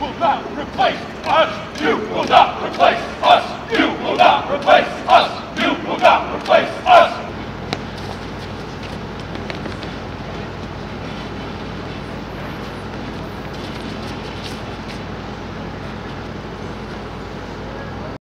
will not replace us. You will not replace us. You will not replace us. You will not replace us.